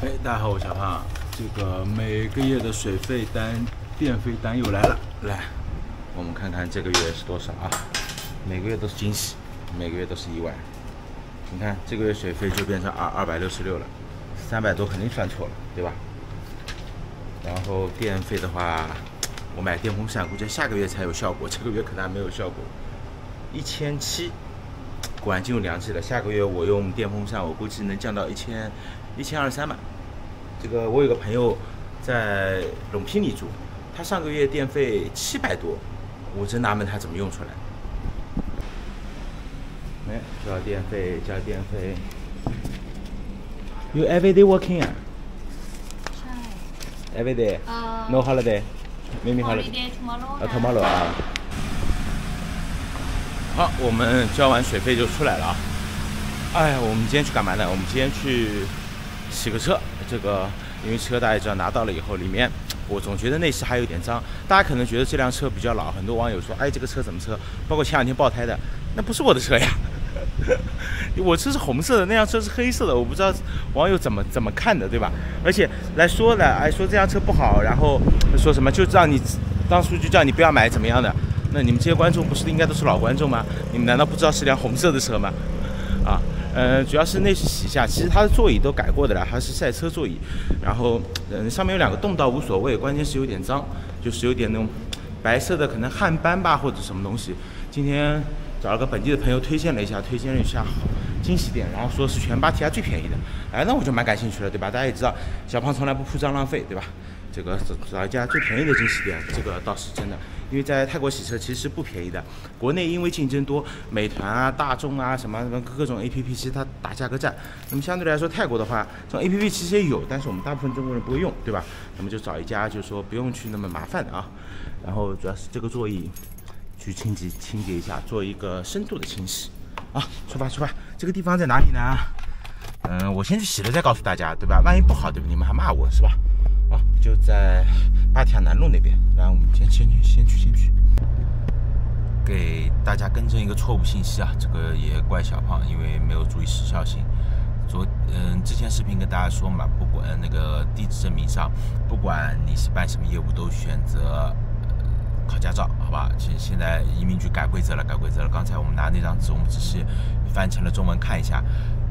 哎，大家好，我小胖。这个每个月的水费单、电费单又来了。来，我们看看这个月是多少啊？每个月都是惊喜，每个月都是意外。你看，这个月水费就变成二二百六十六了，三百多肯定算错了，对吧？然后电费的话，我买电风扇估计下个月才有效果，这个月可能还没有效果。一千七，果然进入凉季了。下个月我用电风扇，我估计能降到一千一千二三吧。这个我有个朋友在龙平里住，他上个月电费七百多，我真纳闷他怎么用出来。哎，交电费，交电费。You every day working 啊？Every day. No holiday. Maybe holiday. Tomorrow 啊。好，我们交完水费就出来了啊。哎，我们今天去干嘛呢？我们今天去洗个车。这个因为车大家知道拿到了以后，里面我总觉得内饰还有点脏。大家可能觉得这辆车比较老，很多网友说：“哎，这个车怎么车？”包括前两天爆胎的，那不是我的车呀。我车是红色的，那辆车是黑色的，我不知道网友怎么怎么看的，对吧？而且来说了，哎，说这辆车不好，然后说什么就让你当初就叫你不要买怎么样的？那你们这些观众不是应该都是老观众吗？你们难道不知道是辆红色的车吗？啊？嗯，主要是内饰洗一下，其实它的座椅都改过的了，还是赛车座椅。然后，嗯，上面有两个洞倒无所谓，关键是有点脏，就是有点那种白色的可能焊斑吧或者什么东西。今天找了个本地的朋友推荐了一下，推荐了一下好惊喜店，然后说是全巴提亚最便宜的。哎，那我就蛮感兴趣了，对吧？大家也知道，小胖从来不铺张浪费，对吧？这个找找一家最便宜的惊喜店，这个倒是真的。因为在泰国洗车其实不便宜的，国内因为竞争多，美团啊、大众啊什么什么各种 A P P，其实它打价格战。那么相对来说，泰国的话，这种 A P P 其实也有，但是我们大部分中国人不会用，对吧？那么就找一家，就是说不用去那么麻烦的啊。然后主要是这个座椅，去清洁清洁一下，做一个深度的清洗。啊，出发出发，这个地方在哪里呢？嗯，我先去洗了再告诉大家，对吧？万一不好，对吧？你们还骂我是吧？就在芭提雅南路那边。然后我们先先去，先去，先去。给大家更正一个错误信息啊，这个也怪小胖，因为没有注意时效性。昨嗯，之前视频跟大家说嘛，不管那个地址证明上，不管你是办什么业务，都选择考驾照，好吧？其实现在移民局改规则了，改规则了。刚才我们拿那张纸，我们只是翻成了中文看一下。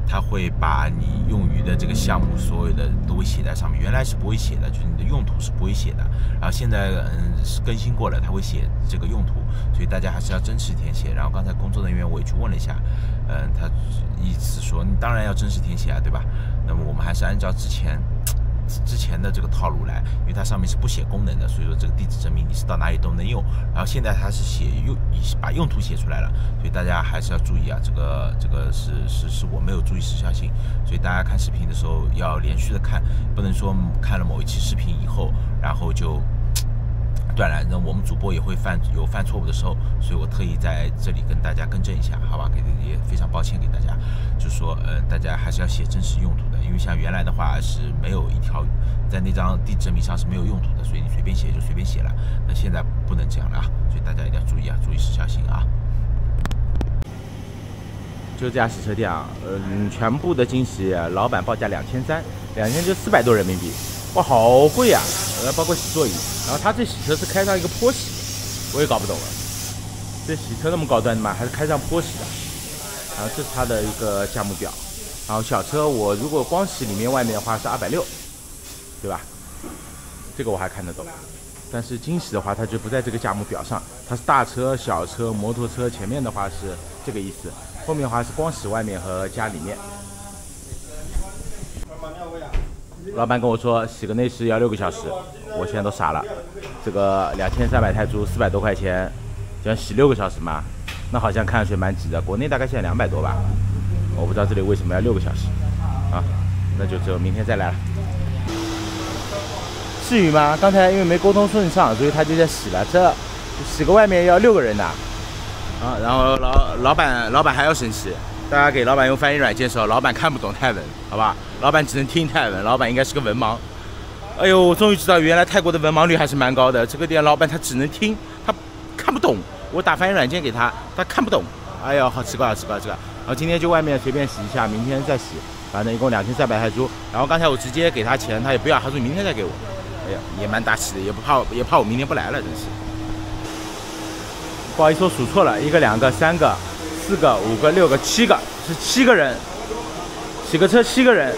他会把你用于的这个项目所有的都会写在上面，原来是不会写的，就是你的用途是不会写的。然后现在嗯是更新过了，他会写这个用途，所以大家还是要真实填写。然后刚才工作人员我也去问了一下，嗯，他意思说你当然要真实填写啊，对吧？那么我们还是按照之前。之前的这个套路来，因为它上面是不写功能的，所以说这个地址证明你是到哪里都能用。然后现在它是写用，把用途写出来了，所以大家还是要注意啊，这个这个是是是我没有注意时效性，所以大家看视频的时候要连续的看，不能说看了某一期视频以后，然后就。断了，那我们主播也会犯有犯错误的时候，所以我特意在这里跟大家更正一下，好吧？给也非常抱歉给大家，就说呃，大家还是要写真实用途的，因为像原来的话是没有一条在那张地址证明上是没有用途的，所以你随便写就随便写了。那现在不能这样了啊，所以大家一定要注意啊，注意时效性啊。就这家洗车店啊，嗯，全部的惊喜，老板报价两千三，两千就四百多人民币。哇，好贵呀！呃，包括洗座椅，然后他这洗车是开上一个坡洗，我也搞不懂了。这洗车那么高端的吗？还是开上坡洗的？然后这是他的一个价目表。然后小车我如果光洗里面外面的话是二百六，对吧？这个我还看得懂。但是惊喜的话，它就不在这个价目表上。它是大车、小车、摩托车，前面的话是这个意思，后面的话是光洗外面和加里面。老板跟我说洗个内饰要六个小时，我现在都傻了。这个两千三百泰铢，四百多块钱，想洗六个小时吗？那好像看上去蛮挤的。国内大概现在两百多吧，我不知道这里为什么要六个小时。啊，那就只有明天再来了。至于吗？刚才因为没沟通顺畅，所以他就在洗了。这洗个外面要六个人的。啊，然后老老板老板还要生气。大家给老板用翻译软件的时候，老板看不懂泰文，好吧？老板只能听泰文，老板应该是个文盲。哎呦，我终于知道，原来泰国的文盲率还是蛮高的。这个店老板他只能听，他看不懂。我打翻译软件给他，他看不懂。哎呦，好奇怪，好奇怪，这个。然后今天就外面随便洗一下，明天再洗。反正一共两千三百泰铢。然后刚才我直接给他钱，他也不要，他说明天再给我。哎呀，也蛮大气的，也不怕也怕我明天不来了，真是。不好意思，我数错了，一个、两个、三个、四个、五个、六个、七个，是七个人，洗个车七个人。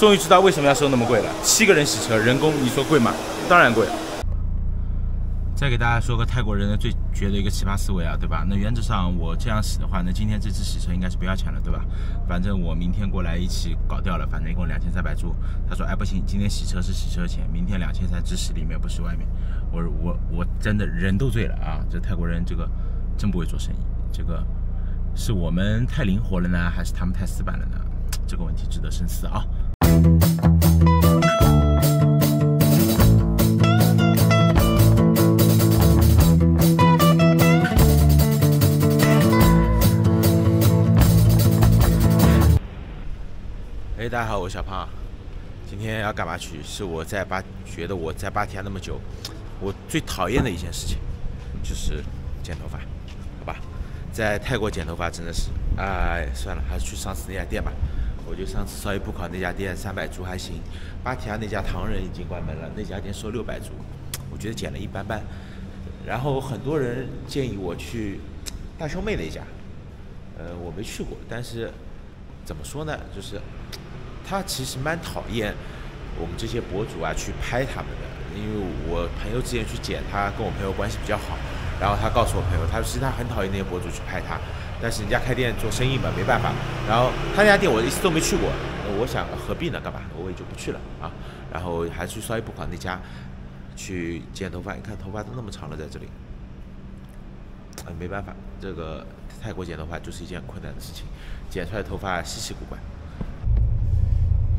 终于知道为什么要收那么贵了，七个人洗车，人工你说贵吗？当然贵。再给大家说个泰国人的最绝的一个奇葩思维啊，对吧？那原则上我这样洗的话，那今天这次洗车应该是不要钱了，对吧？反正我明天过来一起搞掉了，反正一共两千三百铢。他说，哎不行，今天洗车是洗车钱，明天两千三只洗里面不洗外面。我我我真的人都醉了啊！这泰国人这个真不会做生意，这个是我们太灵活了呢，还是他们太死板了呢？这个问题值得深思啊。哎，大家好，我是小胖。今天要干嘛去？是我在巴觉得我在芭提雅那么久，我最讨厌的一件事情就是剪头发，在泰国剪头发真的是，哎，算了，还是去上次那家店吧。我就上次烧一铺烤那家店三百铢还行，芭提雅那家唐人已经关门了，那家店收六百铢，我觉得剪了一般般。然后很多人建议我去大胸妹那家，呃，我没去过，但是怎么说呢，就是。他其实蛮讨厌我们这些博主啊去拍他们的，因为我朋友之前去剪，他跟我朋友关系比较好，然后他告诉我朋友，他说其实他很讨厌那些博主去拍他，但是人家开店做生意嘛，没办法。然后他那家店我一次都没去过，我想何必呢？干嘛？我也就不去了啊。然后还去稍微不款那家去剪头发，你看头发都那么长了，在这里，哎，没办法，这个泰国剪头发就是一件困难的事情，剪出来头发稀奇古怪。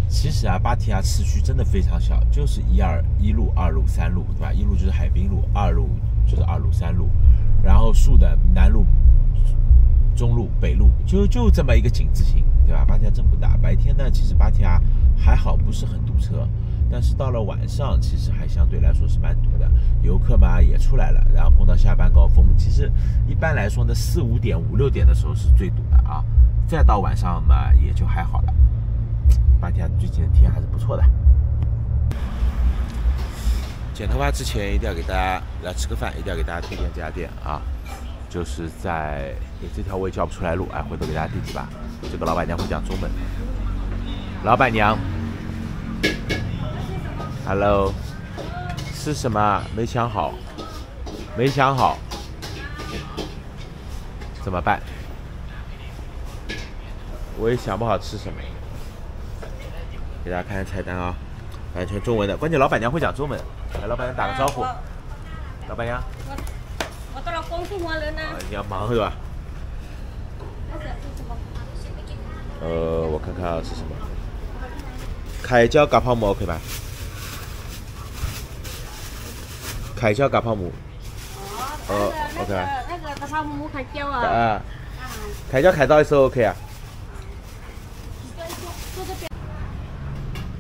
其实啊，芭提雅市区真的非常小，就是一二一路、二路、三路，对吧？一路就是海滨路，二路就是二路、三路，然后竖的南路、中路、北路，就就这么一个井字形，对吧？芭提雅真不大。白天呢，其实芭提雅还好，不是很堵车，但是到了晚上，其实还相对来说是蛮堵的。游客嘛也出来了，然后碰到下班高峰，其实一般来说呢，四五点、五六点的时候是最堵的啊，再到晚上嘛也就还好了。芭提雅最近的天还是不错的。剪头发之前一定要给大家来吃个饭，一定要给大家推荐这家店啊，就是在这条我也叫不出来路，哎，回头给大家地址吧。这个老板娘会讲中文。老板娘，Hello，吃什么？没想好，没想好，怎么办？我也想不好吃什么。给大家看下菜单啊，完全中文的，关键老板娘会讲中文，来，老板娘打个招呼。老板娘。我我到了广东话了呢。你要忙是吧？呃，我看看啊，是什么？海椒嘎泡馍 OK 吧？凯椒嘎泡馍。哦，OK。那个嘎泡馍海椒啊。啊。海椒海到一是 OK 啊。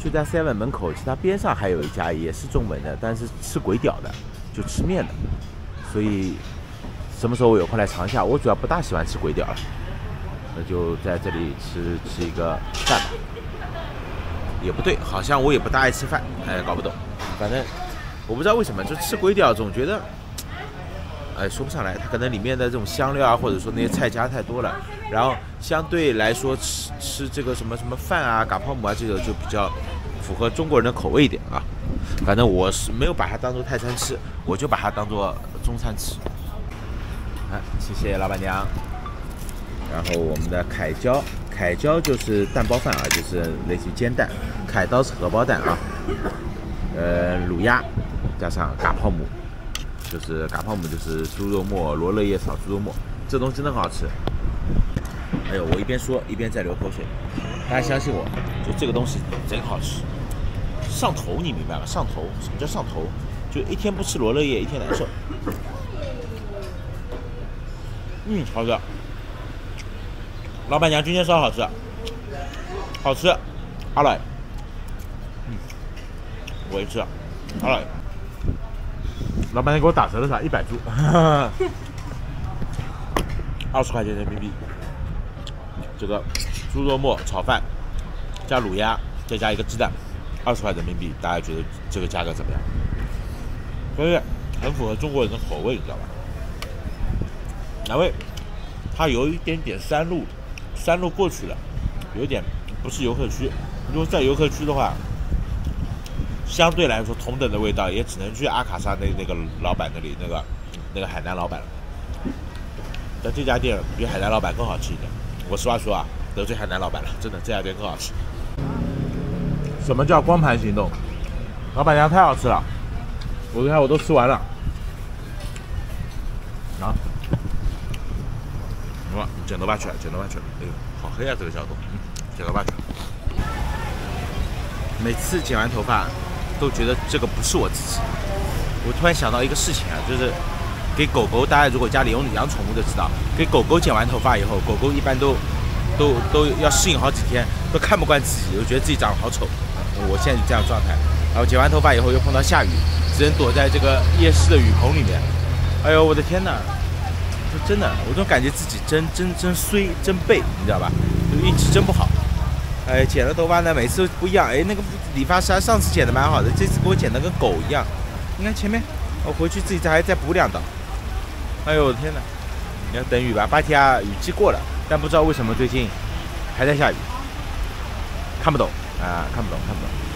就在 Seven 门口，其他边上还有一家也是中文的，但是吃鬼屌的，就吃面的。所以什么时候我有空来尝一下？我主要不大喜欢吃鬼屌了，那就在这里吃吃一个饭吧。也不对，好像我也不大爱吃饭，哎，搞不懂。反正我不知道为什么，就吃鬼屌总觉得，哎，说不上来。它可能里面的这种香料啊，或者说那些菜加太多了，然后相对来说吃吃这个什么什么饭啊、嘎泡馍啊这种就比较。符合中国人的口味一点啊，反正我是没有把它当做泰餐吃，我就把它当做中餐吃。啊，谢谢老板娘。然后我们的凯椒，凯椒就是蛋包饭啊，就是类似于煎蛋，凯刀是荷包蛋啊。呃，卤鸭加上嘎泡馍，就是嘎泡馍就是猪肉末、罗勒叶炒猪肉末，这东西真的很好吃。哎呦，我一边说一边在流口水，大家相信我，就这个东西真好吃。上头，你明白吗？上头，什么叫上头？就一天不吃罗勒叶，一天难受。嗯，好吃。老板娘今天烧好吃，好吃，阿来。嗯，我也吃，阿来。老板娘给我打折了啥？一百铢，二十块钱人民币。这个猪肉末炒饭，加卤鸭，再加一个鸡蛋，二十块人民币。大家觉得这个价格怎么样？所以很符合中国人的口味，你知道吧？哪位？它有一点点山路，山路过去了，有点不是游客区。如果在游客区的话，相对来说同等的味道，也只能去阿卡莎那那个老板那里，那个那个海南老板了。但这家店比海南老板更好吃一点。我实话说啊，得罪海南老板了，真的这家店更好吃。什么叫光盘行动？老板娘太好吃了，我看我都吃完了。啊！哇，剪头发去了，剪头发去了。哎呦，好黑啊，这个角度。嗯，剪头发去了。每次剪完头发，都觉得这个不是我自己。我突然想到一个事情啊，就是给狗狗，大家如果家里有养宠物的知道，给狗狗剪完头发以后，狗狗一般都都都要适应好几天，都看不惯自己，又觉得自己长得好丑。我现在这样状态。然后剪完头发以后又碰到下雨，只能躲在这个夜市的雨棚里面。哎呦，我的天哪！真的，我总感觉自己真真真衰，真背，你知道吧？就运气真不好。哎，剪了头发呢，每次都不一样。哎，那个理发师上次剪的蛮好的，这次给我剪的跟狗一样。你看前面，我回去自己再还再补两刀。哎呦我的天哪！你要等雨吧？芭提雅雨季过了，但不知道为什么最近还在下雨，看不懂啊，看不懂，看不懂。